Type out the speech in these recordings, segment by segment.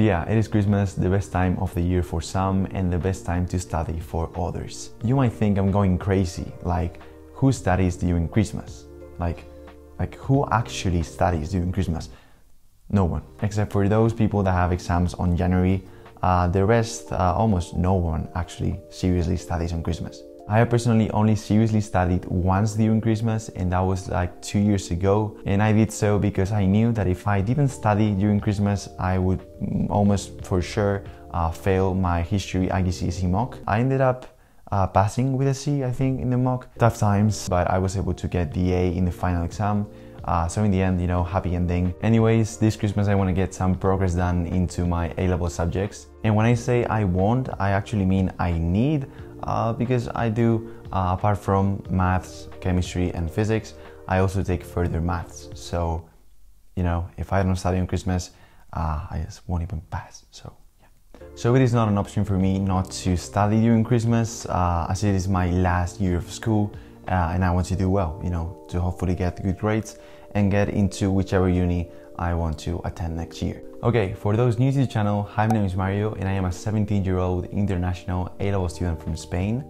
Yeah, it is Christmas, the best time of the year for some and the best time to study for others. You might think I'm going crazy, like who studies during Christmas? Like like who actually studies during Christmas? No one, except for those people that have exams on January. Uh, the rest, uh, almost no one actually seriously studies on Christmas. I personally only seriously studied once during Christmas, and that was like two years ago. And I did so because I knew that if I didn't study during Christmas, I would almost for sure uh, fail my history IGCSE mock. I ended up uh, passing with a C, I think, in the mock. Tough times, but I was able to get the A in the final exam. Uh, so in the end, you know, happy ending. Anyways, this Christmas I want to get some progress done into my A-level subjects. And when I say I want, I actually mean I need uh, because I do, uh, apart from maths, chemistry, and physics, I also take further maths. So, you know, if I don't study on Christmas, uh, I just won't even pass. So, yeah. So it is not an option for me not to study during Christmas, uh, as it is my last year of school, uh, and I want to do well. You know, to hopefully get good grades and get into whichever uni I want to attend next year. Okay, for those new to the channel, hi, my name is Mario and I am a 17 year old international A-level student from Spain.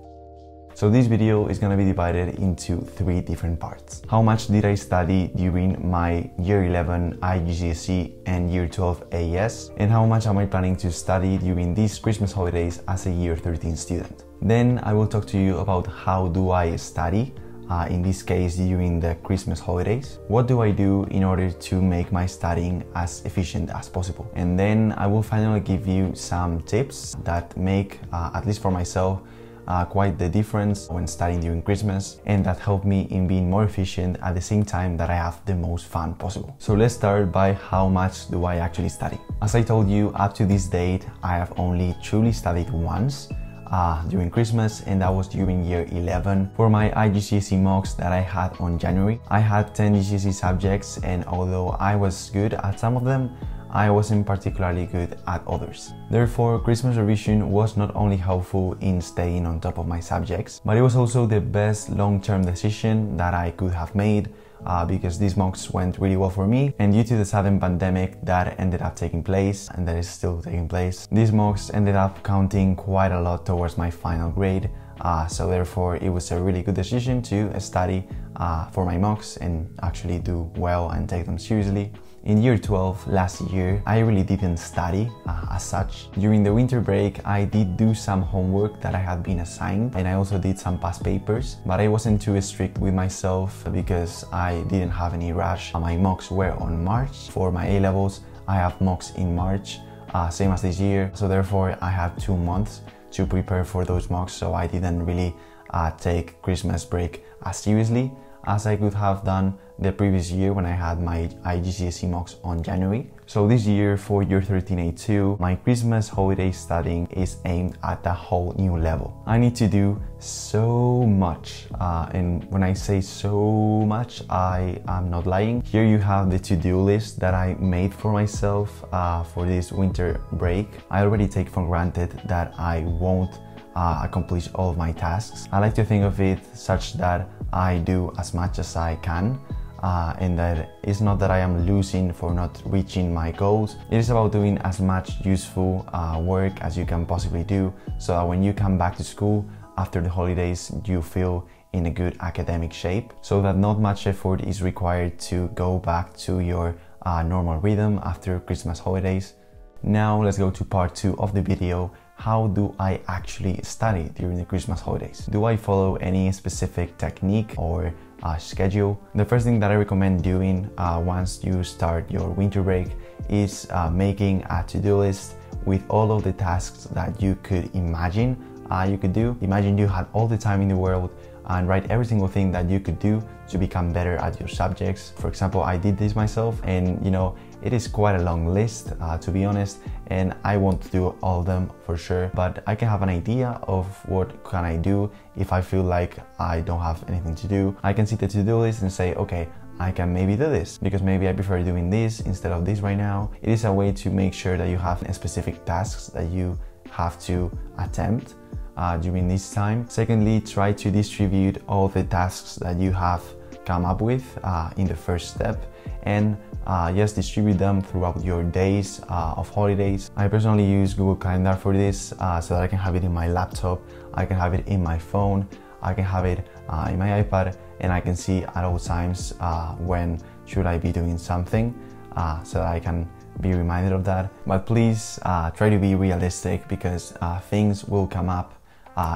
So this video is gonna be divided into three different parts. How much did I study during my year 11 IGCSE and year 12 AS? And how much am I planning to study during these Christmas holidays as a year 13 student? Then I will talk to you about how do I study uh, in this case during the Christmas holidays. What do I do in order to make my studying as efficient as possible? And then I will finally give you some tips that make, uh, at least for myself, uh, quite the difference when studying during Christmas and that help me in being more efficient at the same time that I have the most fun possible. So let's start by how much do I actually study. As I told you, up to this date, I have only truly studied once uh, during Christmas and that was during year 11. For my IGCSE mocks that I had on January, I had 10 GCSE subjects and although I was good at some of them, I wasn't particularly good at others. Therefore, Christmas revision was not only helpful in staying on top of my subjects, but it was also the best long-term decision that I could have made uh, because these mocks went really well for me and due to the sudden pandemic that ended up taking place and that is still taking place, these mocks ended up counting quite a lot towards my final grade uh, so therefore it was a really good decision to study uh, for my mocks and actually do well and take them seriously. In year 12 last year, I really didn't study uh, as such. During the winter break, I did do some homework that I had been assigned and I also did some past papers, but I wasn't too strict with myself because I didn't have any rush. My mocks were on March. For my A levels, I have mocks in March, uh, same as this year. So therefore, I had two months to prepare for those mocks, so I didn't really uh, take Christmas break as seriously as I could have done the previous year when I had my IGCSE mocks on January. So this year for year 13A2, my Christmas holiday studying is aimed at a whole new level. I need to do so much uh, and when I say so much, I am not lying. Here you have the to-do list that I made for myself uh, for this winter break. I already take for granted that I won't uh, accomplish all of my tasks. I like to think of it such that I do as much as I can uh, and that it's not that I am losing for not reaching my goals. It is about doing as much useful uh, work as you can possibly do so that when you come back to school after the holidays, you feel in a good academic shape so that not much effort is required to go back to your uh, normal rhythm after Christmas holidays. Now let's go to part two of the video how do I actually study during the Christmas holidays? Do I follow any specific technique or uh, schedule? The first thing that I recommend doing uh, once you start your winter break is uh, making a to-do list with all of the tasks that you could imagine uh, you could do. Imagine you had all the time in the world and write every single thing that you could do to become better at your subjects. For example, I did this myself and you know, it is quite a long list uh, to be honest and I won't do all of them for sure, but I can have an idea of what can I do if I feel like I don't have anything to do. I can see the to-do list and say, okay, I can maybe do this because maybe I prefer doing this instead of this right now. It is a way to make sure that you have specific tasks that you have to attempt uh, during this time. Secondly, try to distribute all the tasks that you have come up with uh, in the first step and uh, just distribute them throughout your days uh, of holidays. I personally use Google Calendar for this uh, so that I can have it in my laptop, I can have it in my phone, I can have it uh, in my iPad, and I can see at all times uh, when should I be doing something uh, so that I can be reminded of that. But please try to be realistic because things will come up.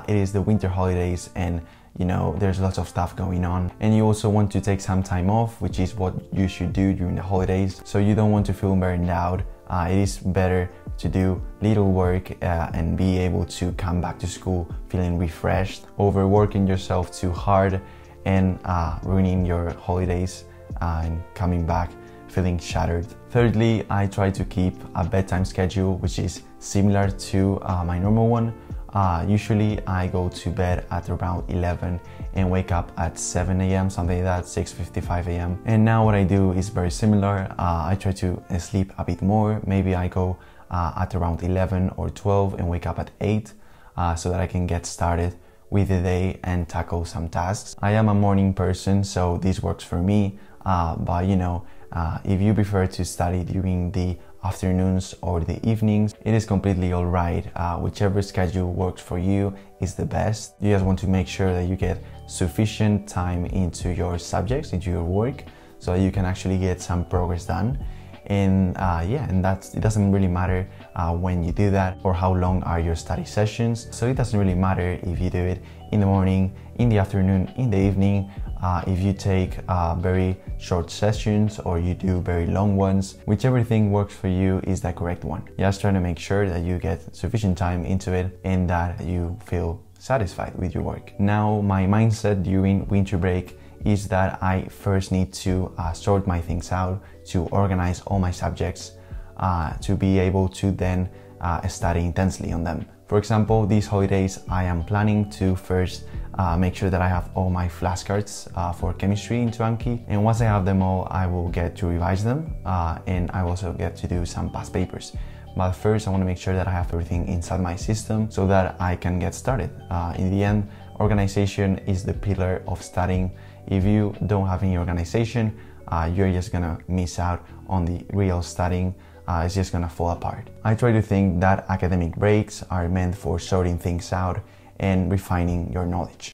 it is the winter holidays and you know there's lots of stuff going on. And you also want to take some time off which is what you should do during the holidays. So you don't want to feel burned out. Uh, it is better to do little work uh, and be able to come back to school feeling refreshed overworking yourself too hard and uh, ruining your holidays uh, and coming back feeling shattered. Thirdly, I try to keep a bedtime schedule which is similar to uh, my normal one uh, usually I go to bed at around 11 and wake up at 7 a.m. something like that 6:55 a.m. And now what I do is very similar. Uh, I try to sleep a bit more. Maybe I go uh, at around 11 or 12 and wake up at 8 uh, so that I can get started with the day and tackle some tasks. I am a morning person, so this works for me. Uh, but you know, uh, if you prefer to study during the afternoons or the evenings. It is completely alright. Uh, whichever schedule works for you is the best. You just want to make sure that you get sufficient time into your subjects, into your work, so that you can actually get some progress done. And uh, yeah, and that's it doesn't really matter uh, when you do that or how long are your study sessions. So it doesn't really matter if you do it in the morning, in the afternoon, in the evening, uh, if you take uh, very short sessions or you do very long ones, whichever thing works for you is the correct one. Just trying to make sure that you get sufficient time into it and that you feel satisfied with your work. Now, my mindset during winter break is that I first need to uh, sort my things out, to organize all my subjects, uh, to be able to then uh, study intensely on them. For example, these holidays I am planning to first uh, make sure that I have all my flashcards uh, for chemistry in Anki. And once I have them all, I will get to revise them uh, and I also get to do some past papers. But first, I want to make sure that I have everything inside my system so that I can get started. Uh, in the end, organization is the pillar of studying. If you don't have any organization, uh, you're just gonna miss out on the real studying. Uh, it's just gonna fall apart. I try to think that academic breaks are meant for sorting things out and refining your knowledge.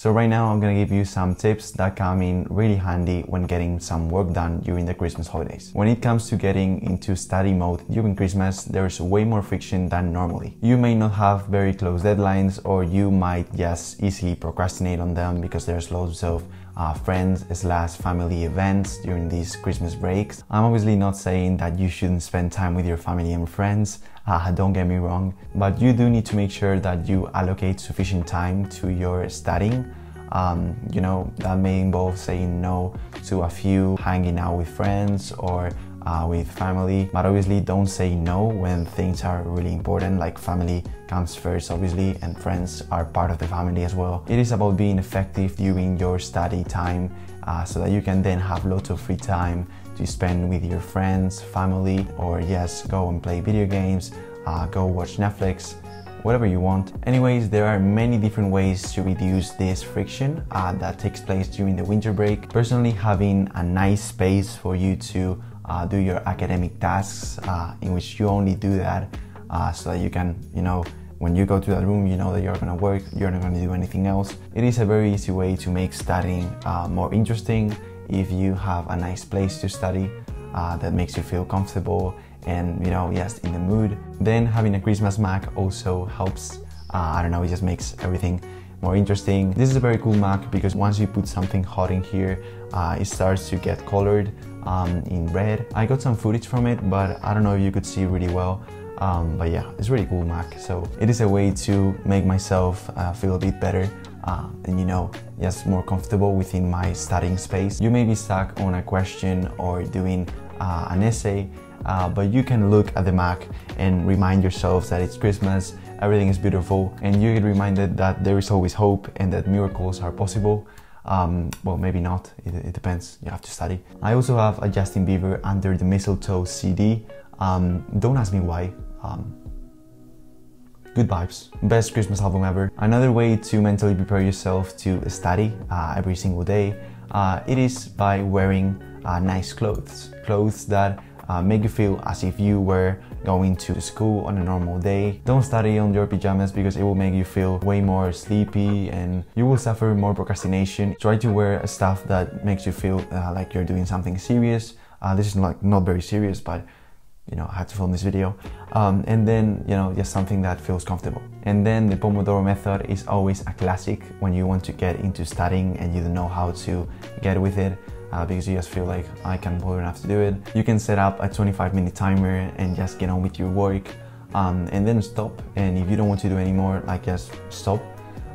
So right now I'm gonna give you some tips that come in really handy when getting some work done during the Christmas holidays. When it comes to getting into study mode during Christmas, there's way more friction than normally. You may not have very close deadlines or you might just easily procrastinate on them because there's loads of uh, friends slash family events during these Christmas breaks. I'm obviously not saying that you shouldn't spend time with your family and friends, uh, don't get me wrong, but you do need to make sure that you allocate sufficient time to your studying. Um, you know, that may involve saying no to a few hanging out with friends or uh, with family. But obviously, don't say no when things are really important, like family comes first, obviously, and friends are part of the family as well. It is about being effective during your study time uh, so that you can then have lots of free time to spend with your friends, family, or yes, go and play video games, uh, go watch Netflix whatever you want. Anyways, there are many different ways to reduce this friction uh, that takes place during the winter break. Personally, having a nice space for you to uh, do your academic tasks uh, in which you only do that uh, so that you can, you know, when you go to that room, you know that you're gonna work, you're not gonna do anything else. It is a very easy way to make studying uh, more interesting if you have a nice place to study uh, that makes you feel comfortable and, you know, yes, in the mood. Then having a Christmas Mac also helps. Uh, I don't know, it just makes everything more interesting. This is a very cool Mac because once you put something hot in here, uh, it starts to get colored um, in red. I got some footage from it, but I don't know if you could see really well. Um, but yeah, it's really cool Mac. So it is a way to make myself uh, feel a bit better uh, and you know, just more comfortable within my studying space. You may be stuck on a question or doing uh, an essay, uh, but you can look at the Mac and remind yourself that it's Christmas, everything is beautiful, and you get reminded that there is always hope and that miracles are possible. Um, well, maybe not, it, it, depends, you have to study. I also have a Justin Bieber Under the Mistletoe CD. Um, don't ask me why. Um, good vibes. Best Christmas album ever. Another way to mentally prepare yourself to study uh, every single day uh, it is by wearing uh, nice clothes, clothes that uh, make you feel as if you were going to school on a normal day. Don't study on your pajamas because it will make you feel way more sleepy and you will suffer more procrastination. Try to wear stuff that makes you feel uh, like you're doing something serious. Uh, this is like not very serious, but you know, I had to film this video. Um, and then, you know, just something that feels comfortable. And then the Pomodoro method is always a classic when you want to get into studying and you don't know how to get with it. Uh, because you just feel like I can't bother enough to do it. You can set up a 25 minute timer and just get on with your work um, and then stop. And if you don't want to do anymore, like just stop.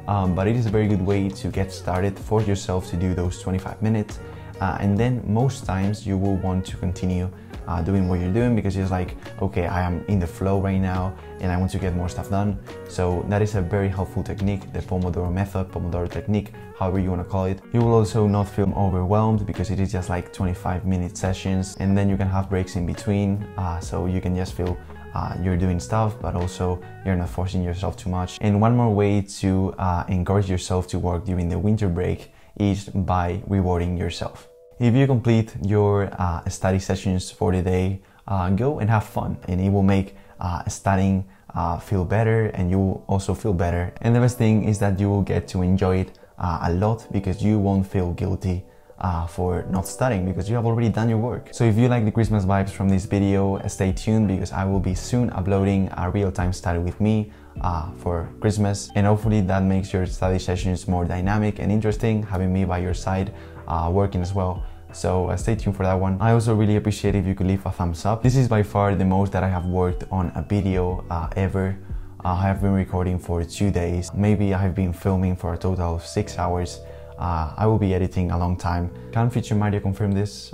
Um, but it is a very good way to get started, force yourself to do those 25 minutes. Uh, and then most times you will want to continue uh, doing what you're doing because it's like, okay, I am in the flow right now and I want to get more stuff done. So that is a very helpful technique, the Pomodoro method, Pomodoro technique, however you want to call it. You will also not feel overwhelmed because it is just like 25 minute sessions and then you can have breaks in between. Uh, so you can just feel uh, you're doing stuff, but also you're not forcing yourself too much. And one more way to uh, encourage yourself to work during the winter break is by rewarding yourself. If you complete your uh, study sessions for the day, uh, go and have fun, and it will make uh, studying uh, feel better, and you will also feel better. And the best thing is that you will get to enjoy it uh, a lot because you won't feel guilty uh, for not studying because you have already done your work. So if you like the Christmas vibes from this video, stay tuned because I will be soon uploading a real-time study with me uh, for Christmas and hopefully that makes your study sessions more dynamic and interesting having me by your side uh, working as well. So uh, stay tuned for that one. I also really appreciate if you could leave a thumbs up. This is by far the most that I have worked on a video uh, ever. Uh, I have been recording for two days. Maybe I have been filming for a total of six hours. Uh, I will be editing a long time. Can Feature Mario confirm this?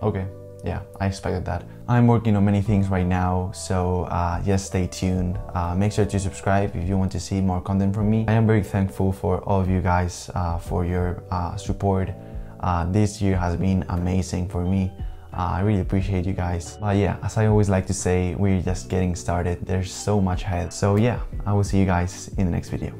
Okay, yeah, I expected that. I'm working on many things right now, so uh, just stay tuned. Uh, make sure to subscribe if you want to see more content from me. I am very thankful for all of you guys uh, for your uh, support. Uh, this year has been amazing for me. Uh, I really appreciate you guys. But yeah, as I always like to say, we're just getting started. There's so much ahead. So yeah, I will see you guys in the next video.